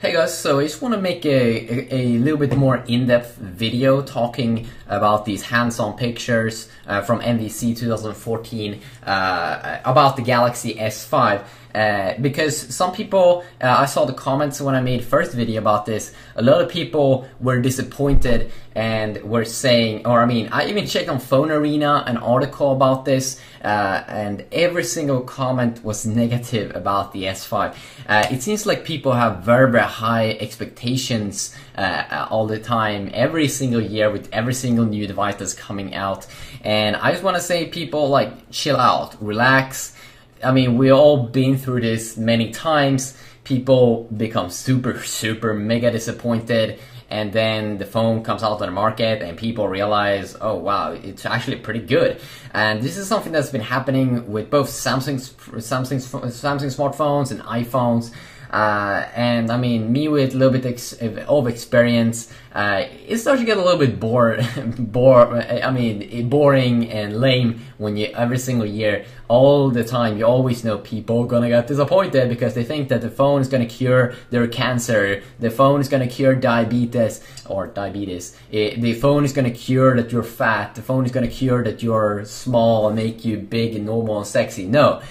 Hey guys, so I just want to make a, a, a little bit more in-depth video talking about these hands-on pictures uh, from MWC 2014 uh, about the Galaxy S5 uh, because some people, uh, I saw the comments when I made first video about this, a lot of people were disappointed and were saying, or I mean, I even checked on Phone Arena an article about this, uh, and every single comment was negative about the S5. Uh, it seems like people have very, very high expectations uh, all the time, every single year with every single new device that's coming out. And I just want to say, people, like, chill out, relax, I mean, we all been through this many times. People become super, super mega disappointed, and then the phone comes out on the market, and people realize, oh wow, it's actually pretty good. And this is something that's been happening with both Samsung's Samsung's Samsung smartphones and iPhones. Uh, and I mean, me with a little bit ex- of experience, uh, it starts to get a little bit bored, bore. I mean, boring and lame when you every single year, all the time, you always know people are gonna get disappointed because they think that the phone is gonna cure their cancer, the phone is gonna cure diabetes or diabetes, it, the phone is gonna cure that you're fat, the phone is gonna cure that you're small and make you big and normal and sexy. No,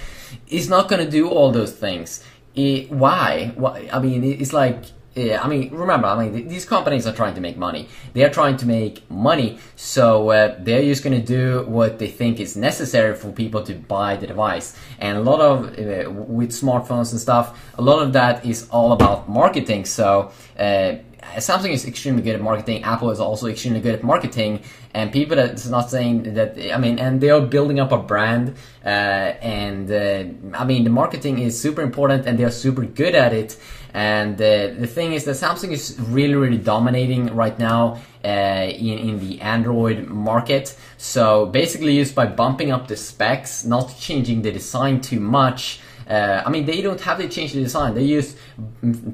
it's not gonna do all those things it, why? why? I mean, it's like, yeah, I mean, remember, I mean, these companies are trying to make money. They are trying to make money, so uh, they're just going to do what they think is necessary for people to buy the device. And a lot of, uh, with smartphones and stuff, a lot of that is all about marketing. So, uh, Samsung is extremely good at marketing. Apple is also extremely good at marketing, and people that's not saying that. I mean, and they are building up a brand, uh, and uh, I mean, the marketing is super important, and they are super good at it. And uh, the thing is that Samsung is really, really dominating right now uh, in in the Android market. So basically, just by bumping up the specs, not changing the design too much. Uh, I mean, they don't have to change the design. They just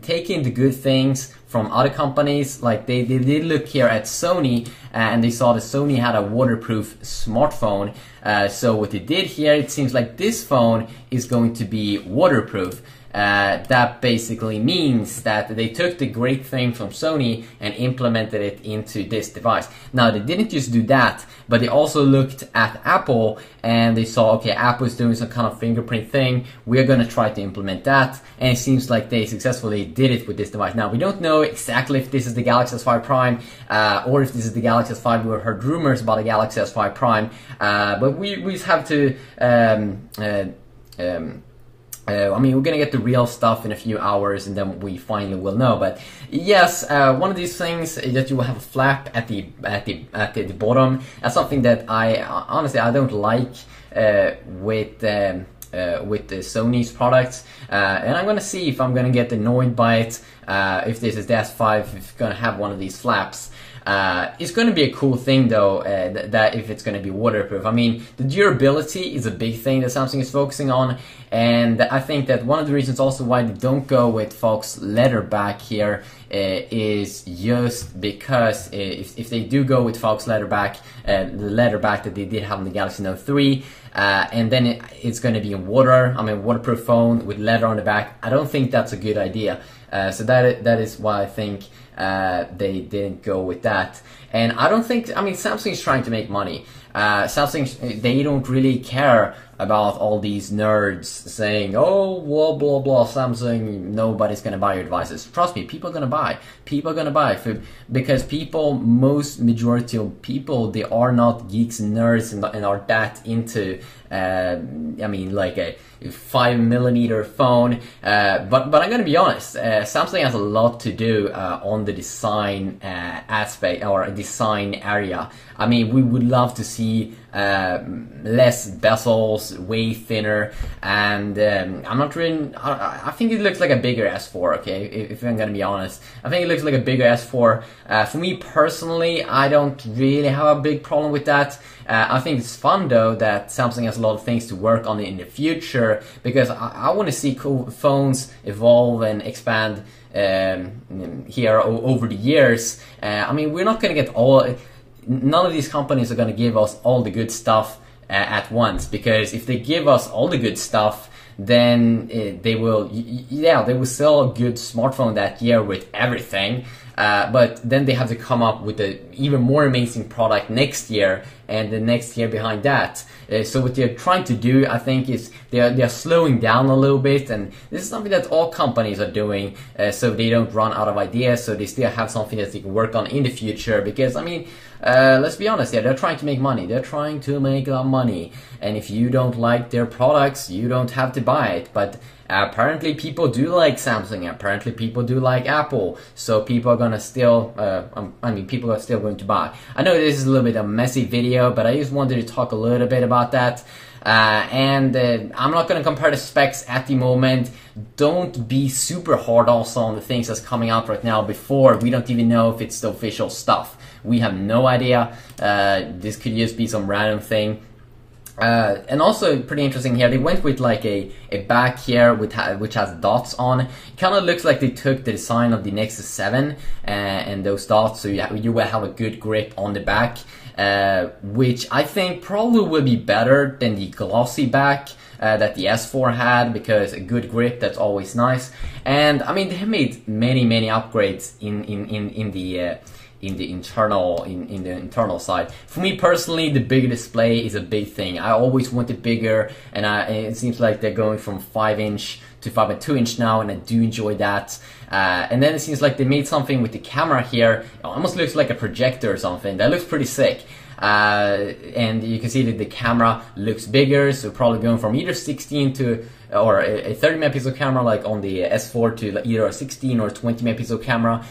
taking the good things from other companies. Like they, they did look here at Sony uh, and they saw that Sony had a waterproof smartphone. Uh, so what they did here, it seems like this phone is going to be waterproof. Uh, that basically means that they took the great thing from Sony and implemented it into this device. Now they didn't just do that, but they also looked at Apple and they saw, okay, Apple is doing some kind of fingerprint thing. We're gonna try to implement that, and it seems like they successfully did it with this device. Now we don't know exactly if this is the Galaxy S5 Prime uh, or if this is the Galaxy S5. We've heard rumors about the Galaxy S5 Prime, uh, but we we have to. Um, uh, um, uh, I mean, we're gonna get the real stuff in a few hours, and then we finally will know. But yes, uh, one of these things that you will have a flap at the at the at the, bottom. That's something that I honestly I don't like uh, with. Um, uh, with the Sony's products, uh, and I'm gonna see if I'm gonna get annoyed by it. Uh, if this is the S5, if it's gonna have one of these flaps. Uh, it's going to be a cool thing though uh, th- that if it's going to be waterproof. I mean, the durability is a big thing that Samsung is focusing on, and I think that one of the reasons also why they don't go with faux leather back here uh, is just because uh, if, if they do go with faux leather back, uh, the leather back that they did have on the Galaxy Note 3, uh, and then it, it's going to be in water. I mean, waterproof phone with leather on the back. I don't think that's a good idea. So that that is why I think uh, they didn't go with that. And I don't think. I mean, Samsung is trying to make money. Uh, Samsung they don't really care about all these nerds saying, "Oh, blah blah blah." Samsung, nobody's gonna buy your devices. Trust me, people are gonna buy. People are gonna buy for, because people, most majority of people, they are not geeks and nerds and, and are that into. Uh, I mean, like a five millimeter phone. Uh, but but I'm gonna be honest. Uh, Samsung has a lot to do uh, on the design uh, aspect or design area. I mean, we would love to see uh, less bezels, way thinner, and um, I'm not really. I, I, think it looks like a bigger S4. Okay, if, if, I'm gonna be honest, I think it looks like a bigger S4. Uh, for me personally, I don't really have a big problem with that. Uh, I think it's fun though that Samsung has a lot of things to work on in the future because I, I want to see cool phones evolve and expand um, here over the years. Uh, I mean, we're not gonna get all none of these companies are going to give us all the good stuff uh, at once because if they give us all the good stuff then uh, they will, yeah, they will sell a good smartphone that year with everything. Uh, but then they have to come up with an even more amazing product next year and the next year behind that. Uh, so what they're trying to do, I think, is they're they're slowing down a little bit, and this is something that all companies are doing, uh, so they don't run out of ideas, so they still have something that they can work on in the future. Because I mean, uh, let's be honest, yeah, they're trying to make money. They're trying to make money, and if you don't like their products, you don't have to buy it. But apparently people do like Samsung. Apparently people do like Apple. So people are gonna still, uh, um, I mean, people are still going to buy. I know this is a little bit of a messy video, but I just wanted to talk a little bit about that. Uh, and uh, I'm not gonna compare the specs at the moment. Don't be super hard also on the things that's coming out right now before we don't even know if it's the official stuff. We have no idea. Uh, this could just be some random thing. Uh, and also pretty interesting here, they went with like a, a back here with ha which has dots on. It kind of looks like they took the design of the Nexus 7 uh, and those dots, so you, you will have a good grip on the back, uh, which I think probably will be better than the glossy back. Uh, that the S4 had because a good grip that's always nice and I mean they made many many upgrades in in in, in the uh, in the internal in, in the internal side. For me personally, the bigger display is a big thing. I always wanted bigger, and, I, it seems like they're going from five inch to five and two inch now, and I do enjoy that. Uh, and then it seems like they made something with the camera here. It almost looks like a projector or something. That looks pretty sick. Uh, and you can see that the camera looks bigger, so probably going from either 16 to or a, 30 megapixel camera like on the S4 to either a 16 or 20 megapixel camera.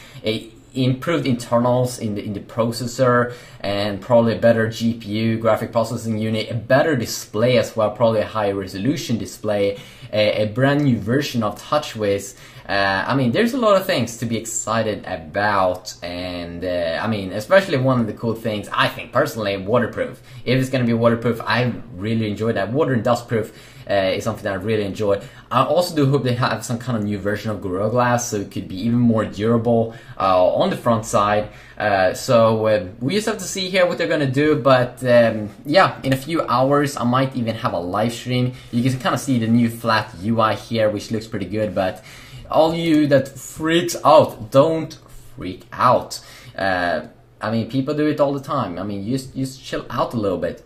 Improved internals in the in the processor and probably a better GPU graphic processing unit, a better display as well, probably a higher resolution display, a, a brand new version of TouchWiz. Uh, I mean, there's a lot of things to be excited about, and uh, I mean, especially one of the cool things I think personally, waterproof. If it's gonna be waterproof, I really enjoy that. Water and dust proof uh, is something that I really enjoy. I also do hope they have some kind of new version of Gorilla Glass, so it could be even more durable uh, on the front side. Uh, so uh, we just have to see here what they're gonna do. But um, yeah, in a few hours, I might even have a live stream. You can kind of see the new flat UI here, which looks pretty good, but all you that freaks out, don't freak out. Uh, I mean, people do it all the time. I mean, just just chill out a little bit.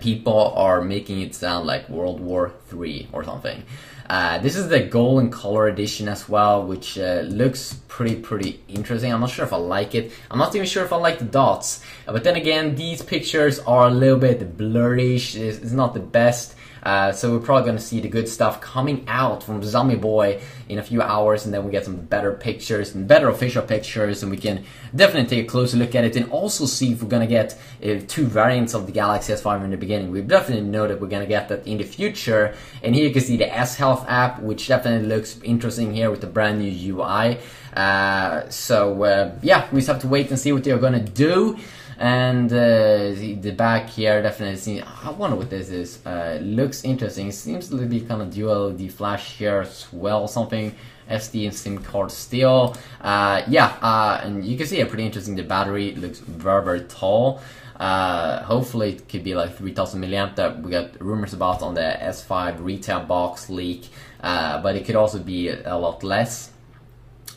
People are making it sound like World War Three or something. Uh, this is the golden color edition as well, which uh, looks pretty pretty interesting. I'm not sure if I like it. I'm not even sure if I like the dots. But then again, these pictures are a little bit blurry. It's not the best. Uh, so we're probably going to see the good stuff coming out from Zombie Boy in a few hours, and then we get some better pictures and better official pictures, and we can definitely take a closer look at it and also see if we're going to get uh, two variants of the Galaxy S5 in the beginning. We definitely know that we're going to get that in the future, and here you can see the S Health app, which definitely looks interesting here with the brand new UI. Uh, so uh, yeah, we just have to wait and see what they're going to do and uh, the, the, back here definitely seems, I wonder what this is. Uh, looks interesting. Seems to be kind of dual the flash here as well something SD and SIM card still. Uh, yeah uh, and you can see it pretty interesting the battery looks very very tall. Uh, hopefully it could be like 3000 milliamp that we got rumors about on the S5 retail box leak. Uh, but it could also be a lot less.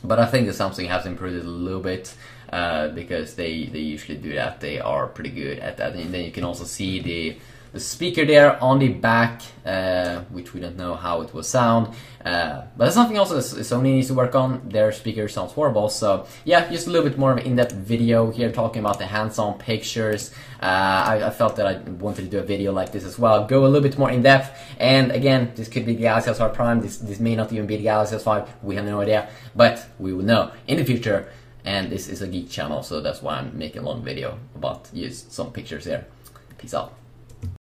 But I think the Samsung has improved it a little bit uh, because they, they usually do that. They are pretty good at that. And then you can also see the the speaker there on the back, uh, which we don't know how it will sound. Uh, but that's something else that Sony needs to work on. Their speaker sounds horrible. So yeah, just a little bit more of an in-depth video here talking about the hands-on pictures. Uh, I, I, felt that I wanted to do a video like this as well. Go a little bit more in-depth. And again, this could be the Galaxy S5 Prime. This, this may not even be the Galaxy S5. We have no idea. But we will know in the future and this is a geek channel so that's why I'm making a long video about use some pictures here. Peace out.